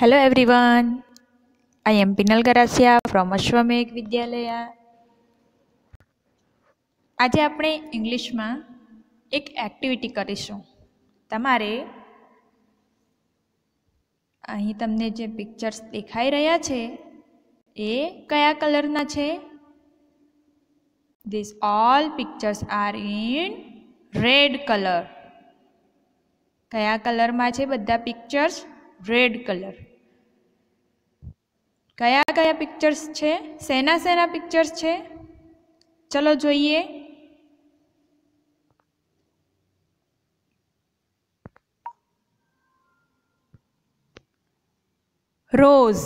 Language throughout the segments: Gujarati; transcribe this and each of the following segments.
Hello, everyone. I am Pinal Garasia from અશ્વમેઘ Vidyalaya આજે આપણે ઇંગ્લિશમાં એક એક્ટિવિટી કરીશું. તમારે અહીં તમને જે પિક્ચર્સ દેખાઈ રહ્યા છે, એ કયા કલરના છે? This all pictures are in red colour કયા કલરમાં છે બધા પિક્ચર્સ રેડ કલર કયા કયા પિક્ચર્સ છે? શેના શેના પિક્ચર્સ છે? ચલો જોઈએ. Rose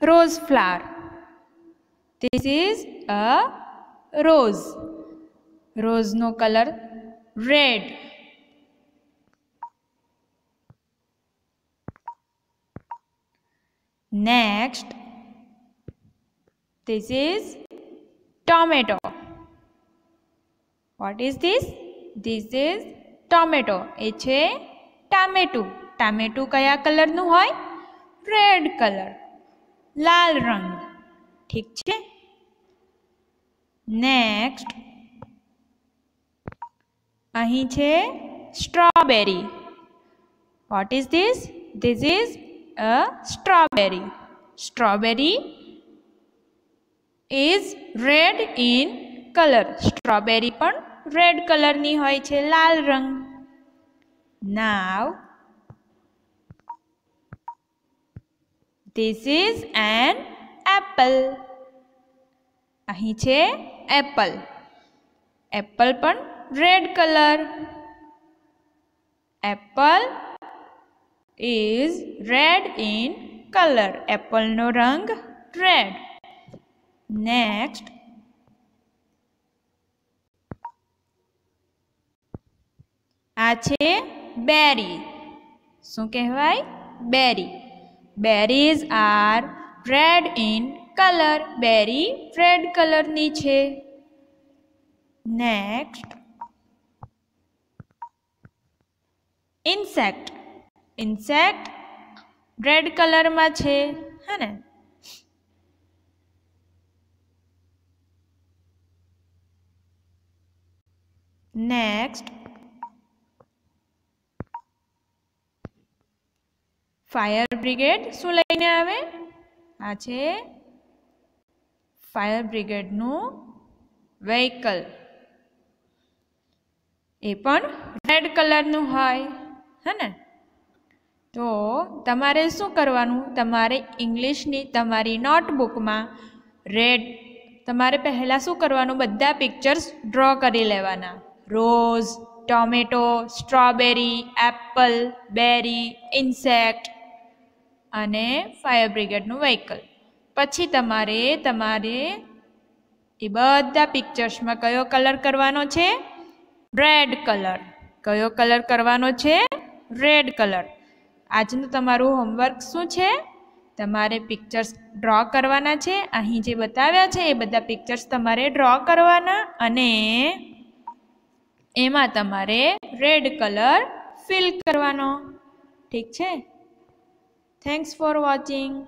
rose flower this is a rose રોઝનો colour red Next, this is tomato. What is this? This is tomato. એ છે ટામેટું. ટામેટું કયા કલરનું હોય? રેડ કલર લાલ રંગ. ઠીક છે? નેક્સ્ટ અહીં છે strawberry. What is this this is a strawberry. Strawberry is red in color. Strawberry પણ રેડ કલરની હોય છે, લાલ રંગ now this is an apple અહીં છે એપલ એપલ પણ red colour apple is red in color. એપલનો રંગ રેડ નેક્સ્ટ આ છે બેરી શું કહેવાય? Berry berries are red in colour berry red કલરની છે. નેક્સ્ટ ઇન્સેક્ટ ઇન્સેક્ટ રેડ કલરમાં છે, હે ને? નેક્સ્ટ ફાયર બ્રિગેડ શું લઈને આવે? આ છે ફાયર બ્રિગેડનું વેહિકલ એ પણ રેડ કલરનું હોય, હે ને? તો તમારે શું કરવાનું? તમારે ઇંગ્લિશની તમારી નોટબુકમાં રેડ તમારે પહેલાં શું કરવાનું? બધા પિક્ચર્સ ડ્રો કરી લેવાના. Rose tomato strawberry apple berry insect અને ફાયર બ્રિગેડનું વ્હીકલ પછી તમારે તમારે એ બધા પિક્ચર્સમાં કયો કલર કરવાનો છે? રેડ કલર કયો કલર કરવાનો છે? રેડ કલર આજનું તમારું હોમવર્ક શું છે? તમારે પિક્ચર્સ ડ્રો કરવાના છે. અહીં જે બતાવ્યા છે, એ બધા પિક્ચર્સ તમારે ડ્રો કરવાના અને એમાં તમારે રેડ કલર ફિલ કરવાનો. ઠીક છે? Thanks for watching